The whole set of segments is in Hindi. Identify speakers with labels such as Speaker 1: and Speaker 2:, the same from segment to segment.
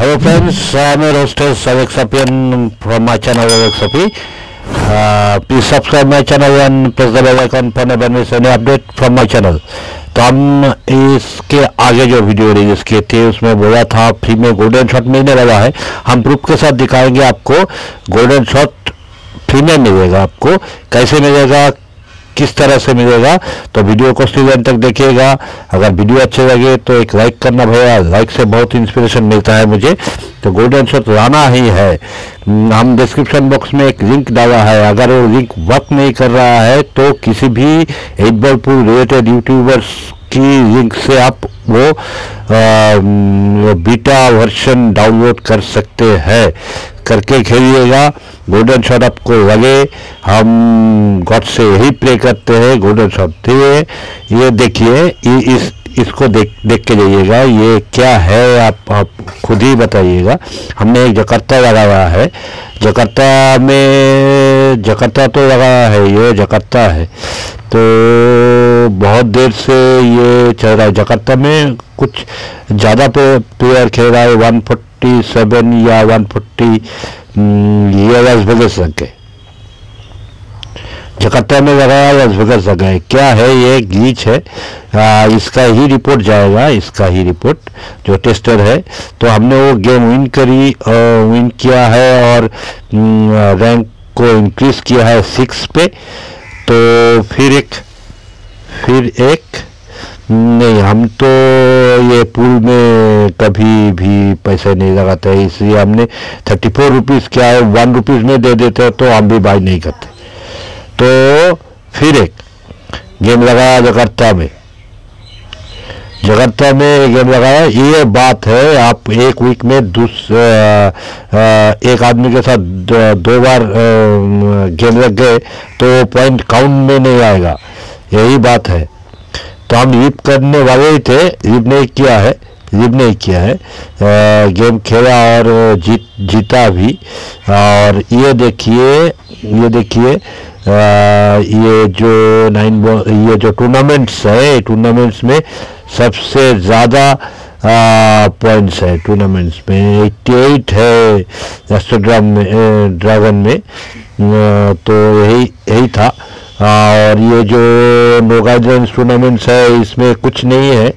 Speaker 1: हेलो फ्रेंड्स मैं रोस्टर सवेक सपियन फ्रॉम माय चैनल एवेक Safi please subscribe my channel one press the bell icon for never miss any update from my channel तो हम इसके आगे जो वीडियो रिलीज़ किए थे, उसमें बोला था फ्री में गोल्डन शॉट मिलने वाला है। हम प्रूफ के साथ दिखाएँगे आपको गोल्डन शॉट फ्री में मिलेगा आपको। कैसे मिलेगा? किस तरह से मिलेगा तो वीडियो को स्टूडेंट तक देखिएगा। अगर वीडियो अच्छे लगे तो एक लाइक करना भैया। लाइक से बहुत इंस्पिरेशन मिलता है मुझे। तो गोल्डन शॉट लाना ही है। हम्म, हम डिस्क्रिप्शन बॉक्स में एक लिंक डाला है। अगर वो लिंक वर्क नहीं कर रहा है तो किसी भी एट रिलेटेड यूट्यूबर्स की लिंक से आप वो बीटा वर्जन डाउनलोड कर सकते हैं। करके खेलिएगा। गोल्डन शॉट आपको लगे। हम गॉड से यही प्ले करते हैं गोल्डन शॉट थे ये देखिए इस, इसको देख देख के जाइएगा। ये क्या है, आप आप खुद ही बताइएगा। हमने एक जकर्ता लगाया है। जकर्ता में, जकर्ता तो लगाया है, ये जकर्ता है। तो बहुत देर से ये चल रहा है जकर्ता में। कुछ ज़्यादा प्लेयर खेल रहा है 147 या 140 ये लास वेगस के। जकर्ता में लगाया लास वेगस लगाए क्या है ये गीच है? आ, इसका ही रिपोर्ट जाएगा इसका ही रिपोर्ट जो टेस्टर है। तो हमने वो गेम विन करी विन किया है और रैंक को इंक्रीज किया है सिक्स पे। तो फिर एक फिर एक नहीं हम तो ये पूल में कभी भी पैसे नहीं लगाते, इसलिए हमने थर्टी फोर रुपीज़ क्या है वन रुपीज़ में दे देते तो हम भी बाई नहीं करते। तो फिर एक गेम लगाया जगर्ता में। जगर्ता में गेम लगाया, ये बात है, आप एक वीक में दूस एक आदमी के साथ दो बार गेम लग गए तो पॉइंट काउंट में नहीं आएगा। यही बात है। तो हम रिप करने वाले ही थे। रिप नहीं किया है। रिप नहीं किया है। आ, गेम खेला और जीत जीता भी। और ये देखिए ये देखिए ये जो नाइन ये जो टूर्नामेंट्स है टूर्नामेंट्स में सबसे ज़्यादा पॉइंट्स है। टूर्नामेंट्स में 88 है एस्ट्रोड्राम में ड्रैगन में। तो यही यही था। और ये जो नोगाइडेंस टूर्नामेंट्स है, इसमें कुछ नहीं है।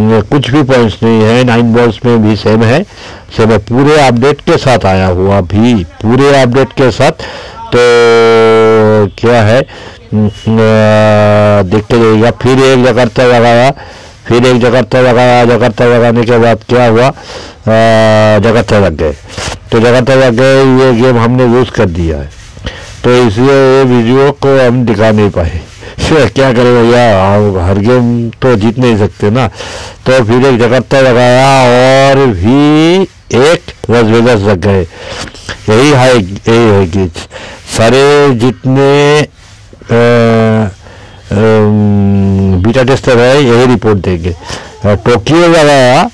Speaker 1: कुछ भी पॉइंट्स नहीं है। नाइन बॉल्स में भी सेम है। सेम है। पूरे अपडेट के साथ आया हुआ भी पूरे अपडेट के साथ। तो क्या है? देखते जाइएगा। फिर एक जगरता लगाया। फिर एक जगरता लगाया। जगरता लगाने के बाद क्या हुआ? जगरता लग गए। तो जगरता लग गए। ये गेम हमने यूज़ कर दिया है। तो इसलिए ये वीडियो को हम दिखा नहीं पाए। फिर क्या करें भैया? हम हर गेम तो जीत नहीं सकते ना। तो फिर एक जगत्ता लगाया और भी एक लस वेगस लग गए। यही है यही है कि सारे जितने बीटा टेस्टर है, यही रिपोर्ट देंगे। टोक्यो लगाया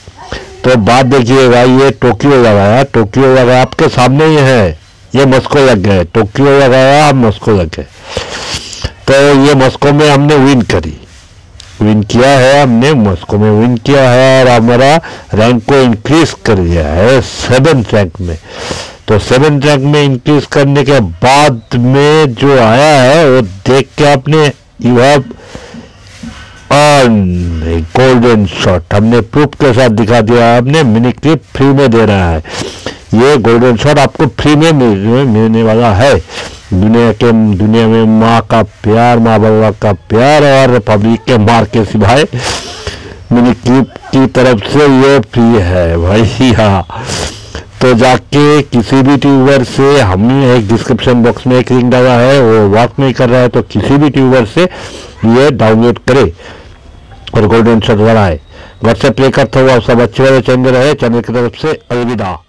Speaker 1: तो बात देखिएगा, ये टोक्यो लगाया। टोक्यो लगाया आपके सामने ही है। ये मस्को लग गए, टोक्यो लगाया हम मस्को लग गए। तो ये मस्को में हमने विन करी। विन किया है हमने, मस्को में विन किया है और हमारा रैंक को इंक्रीज कर दिया है सेवन रैंक में। तो सेवन रैंक में इंक्रीज करने के बाद में जो आया है, वो देख के आपने यू हैव गोल्डन शॉट हमने प्रूफ के साथ दिखा दिया। हमने मिनी क्लिप फ्री में दे रहा है। ये गोल्डन शॉट आपको फ्री में मिलने वाला है। दुनिया के, दुनिया में माँ का प्यार, माँ बाबा का प्यार और पब्लिक के मार के सिवाय मिनी क्लिप की तरफ़ से ये फ्री है भाई। हाँ। तो जाके किसी भी ट्यूबर से हमने एक डिस्क्रिप्शन बॉक्स में एक लिंक डाला है। वो वर्क नहीं कर रहा है तो किसी भी ट्यूबर से ये डाउनलोड करे। और गोल्डन शर्ट वाला है। से प्ले करता हुआ सब अच्छे चैनल रहे, चैनल की तरफ़ से अलविदा।